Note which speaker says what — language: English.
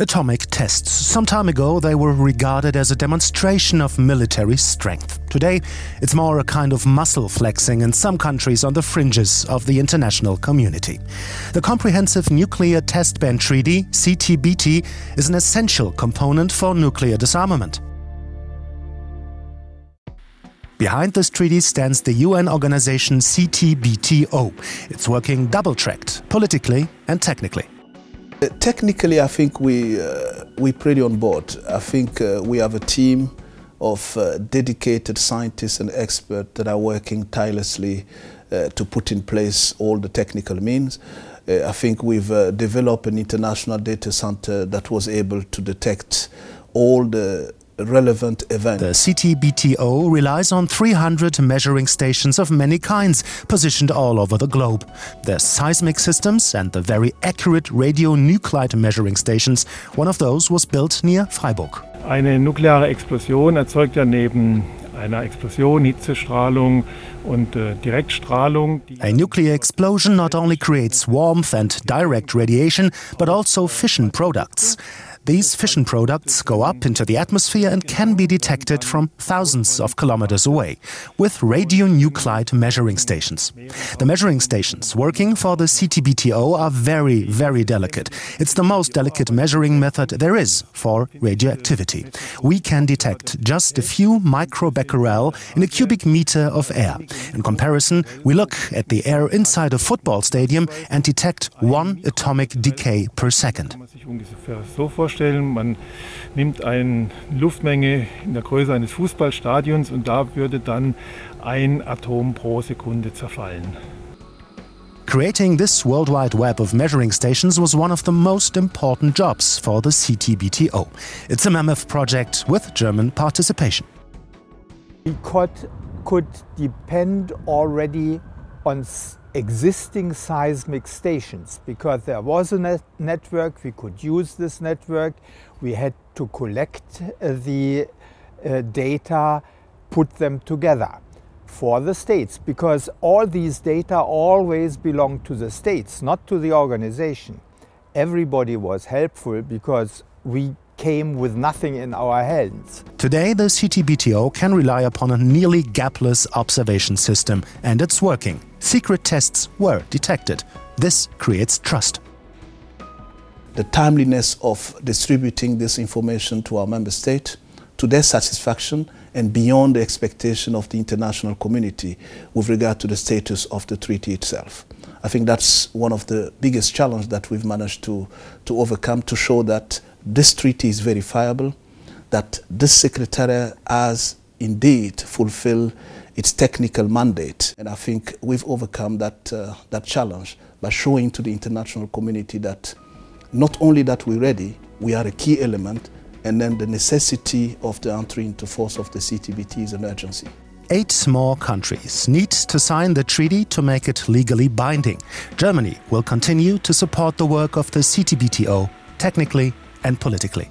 Speaker 1: Atomic tests. Some time ago, they were regarded as a demonstration of military strength. Today, it's more a kind of muscle flexing in some countries on the fringes of the international community. The Comprehensive Nuclear Test Ban Treaty, CTBT, is an essential component for nuclear disarmament. Behind this treaty stands the UN organization CTBTO. It's working double tracked, politically and technically.
Speaker 2: Uh, technically, I think we uh, we pretty on board. I think uh, we have a team of uh, dedicated scientists and experts that are working tirelessly uh, to put in place all the technical means. Uh, I think we've developed an international data center that was able to detect all the relevant event.
Speaker 1: The CTBTO relies on 300 measuring stations of many kinds, positioned all over the globe. There's seismic systems and the very accurate radionuclide measuring stations. One of those was built near Freiburg.
Speaker 3: Eine nukleare Explosion erzeugt ja neben einer Explosion, Hitzestrahlung und äh, Direktstrahlung.
Speaker 1: A nuclear explosion not only creates warmth and direct radiation, but also fission products. These fission products go up into the atmosphere and can be detected from thousands of kilometers away with radionuclide measuring stations. The measuring stations working for the CTBTO are very, very delicate. It's the most delicate measuring method there is for radioactivity. We can detect just a few microbecquerel in a cubic meter of air. In comparison, we look at the air inside a football stadium and detect one atomic decay per second.
Speaker 3: Vorstellen, man nimmt eine Luftmenge in der Größe eines Fußballstadions und da würde dann ein Atom pro Sekunde zerfallen.
Speaker 1: Creating this World Wide Web of measuring stations was one of the most important jobs for the CTBTO. It's a mammoth project with German participation.
Speaker 4: We could, could depend already on existing seismic stations because there was a net network, we could use this network, we had to collect uh, the uh, data, put them together for the states because all these data always belong to the states, not to the organization. Everybody was helpful because we came with nothing in our hands.
Speaker 1: Today, the CTBTO can rely upon a nearly gapless observation system, and it's working. Secret tests were detected. This creates trust.
Speaker 2: The timeliness of distributing this information to our member state, to their satisfaction, and beyond the expectation of the international community with regard to the status of the treaty itself. I think that's one of the biggest challenges that we've managed to, to overcome to show that this treaty is verifiable, that this secretariat has indeed fulfill its technical mandate. And I think we've overcome that, uh, that challenge by showing to the international community that not only that we're ready, we are a key element, and then the necessity of the entry into force of the CTBT is an urgency.
Speaker 1: Eight more countries need to sign the treaty to make it legally binding. Germany will continue to support the work of the CTBTO technically and politically.